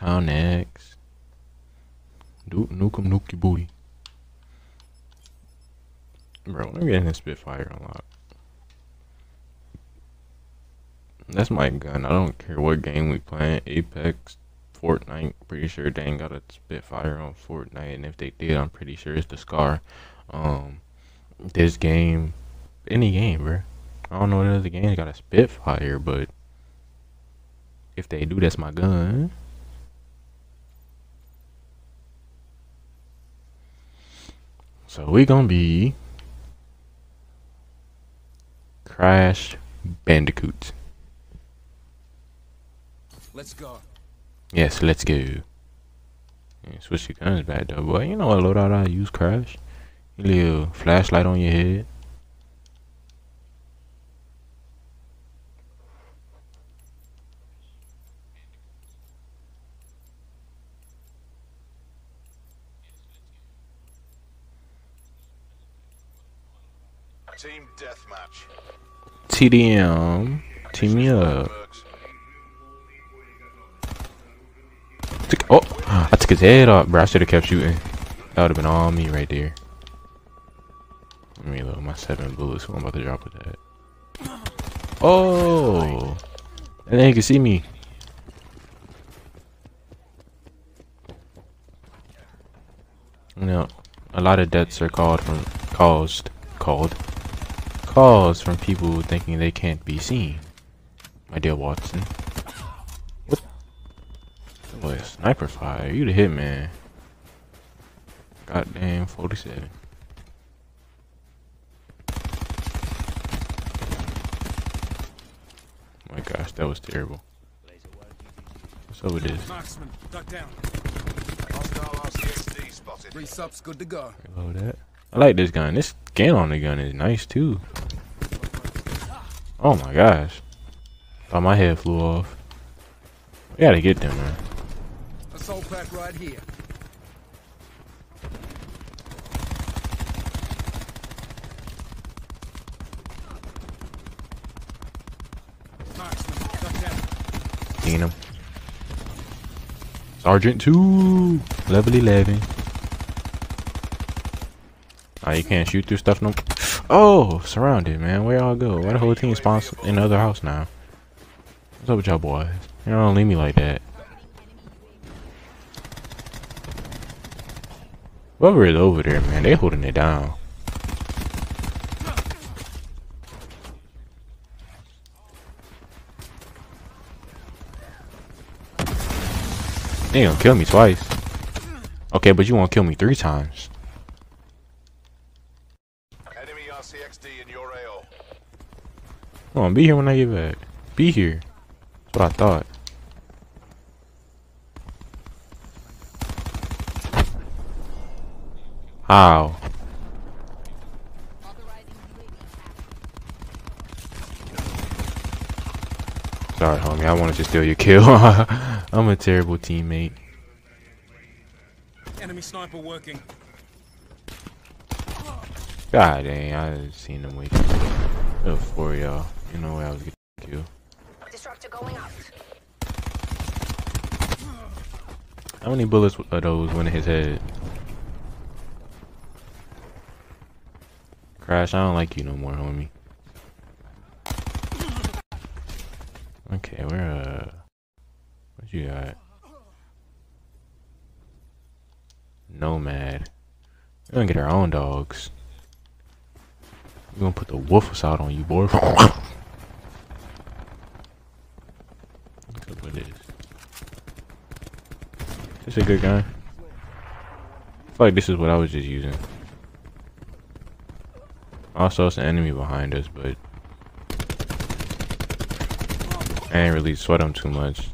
We're gonna go to Nuketown next. Nuke, nuke your booty. Bro, I'm getting this Spitfire unlocked. That's my gun. I don't care what game we playing. Apex, Fortnite. Pretty sure they ain't got a Spitfire on Fortnite, and if they did, I'm pretty sure it's the Scar. Um, this game, any game, bro. I don't know what other game got a Spitfire, but if they do, that's my gun. So we gonna be Crash Bandicoot. Let's go. Yes, let's go. Yeah, switch your guns back though, boy. You know what loadout I use, Crash? You little flashlight on your head. Team deathmatch. TDM. Team me up. Oh, I took his head off, bro. I should have kept shooting. That would have been all me right there. Let me load my seven bullets. What I'm about to drop with that. Oh, and then he can see me. You know, a lot of deaths are called from caused called caused from people thinking they can't be seen. My dear Watson. What? Boy, sniper fire. You the hitman. Goddamn 47. Oh My gosh, that was terrible. What's up with this? Marksman, duck down. Hostile Three subs, good to go. Reload that. I like this gun. This skin on the gun is nice too. Oh my gosh. Thought my head flew off. We gotta get them, man. Assault pack right here. Marksman, duck down. Seen him. Sergeant 2! Level 11. Oh, you can't shoot through stuff no Oh! Surrounded, man. Where y'all go? Why the whole team spawns in the other house now? What's up with y'all boys? Y'all don't leave me like that. Whoever is over there, man, they holding it down. They gonna kill me twice. Okay, but you won't kill me three times. Enemy RCXD in your AO. Come on, be here when I get back. Be here. That's what I thought. How? Sorry, homie. I wanted to steal your kill. I'm a terrible teammate. Enemy sniper working. God dang, I seen them wait for y'all. You know where I was getting killed. Disruptor going out. How many bullets are those went in his head? Crash, I don't like you no more, homie. Okay, where uh what you got? Nomad. We're gonna get our own dogs. We're gonna put the woofers out on you, boy. What's up with this? A good gun. Like this is what I was just using. Also, it's an enemy behind us, but I ain't really sweat them too much.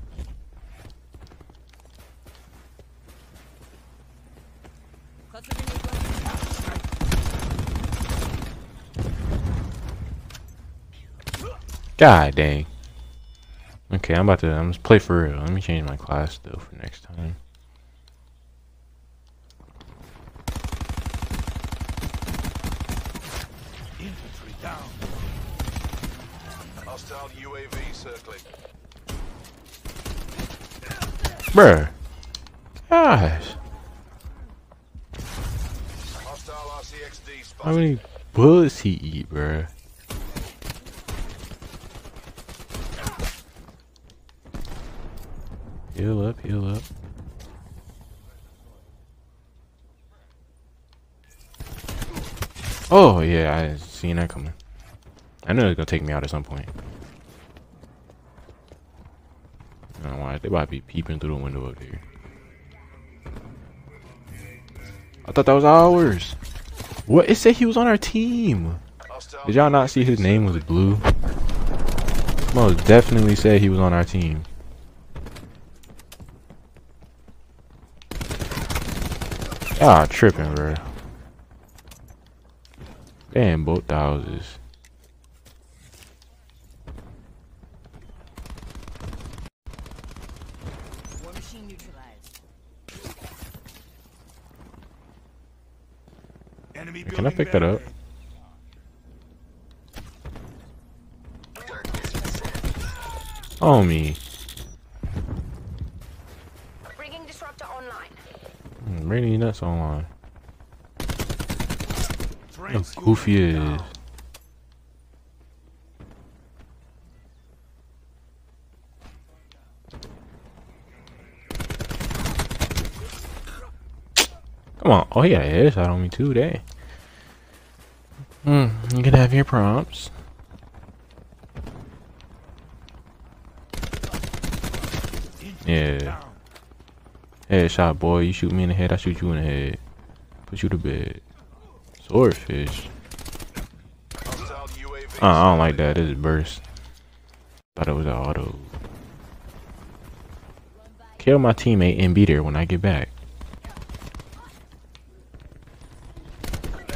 God dang. Okay, I'm about to. I'm just play for real. Let me change my class though for next time. Bruh. Gosh. How many bullets he eat, bruh? Heal up, heal up. Oh, yeah, I seen that coming. I knew it was gonna take me out at some point. I don't know why. They to be peeping through the window up there. I thought that was ours. What? It said he was on our team. Did y'all not see his name was blue? Most definitely said he was on our team. Ah, tripping, bro. Damn, both houses. Machine neutralized. Enemy Can I pick that up? Oh me. Bringing disruptor online. Mm, Really nuts online. How Transfusion goofy it is. Come on. Oh, yeah, it is headshot on me too, dang. Hmm, you can have your prompts. Yeah. Headshot, boy. You shoot me in the head, I shoot you in the head. Put you to bed. Swordfish. Uh, I don't like that. This is burst. Thought it was an auto. Kill my teammate and be there when I get back.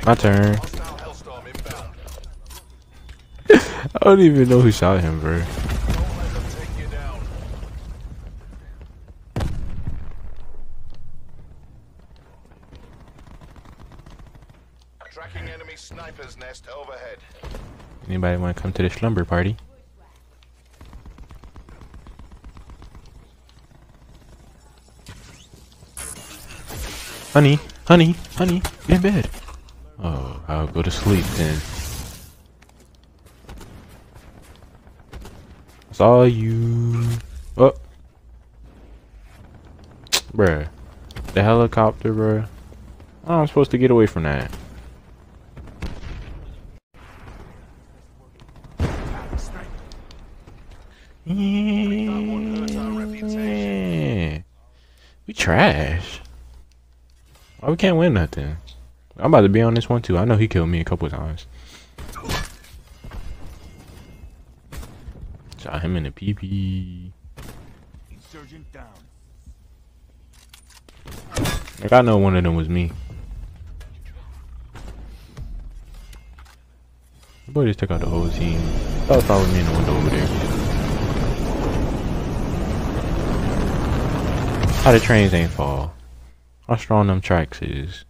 My turn. Hostile Hellstorm inbound. I don't even know who shot him, bro. Don't let them take you down. Tracking enemy sniper's nest overhead. Anybody want to come to the slumber party? Honey, honey, honey, in bed. Oh, I'll go to sleep then. Saw you. Oh. Bruh. The helicopter, bruh. I'm supposed to get away from that? Yeah. We trash. Why we can't win nothing? I'm about to be on this one too. I know he killed me a couple times. Shot him in the PP. Insurgent down. Like I know one of them was me. The Boy just took out the whole team. That was probably me in the window over there. How the trains ain't fall. How strong them tracks is.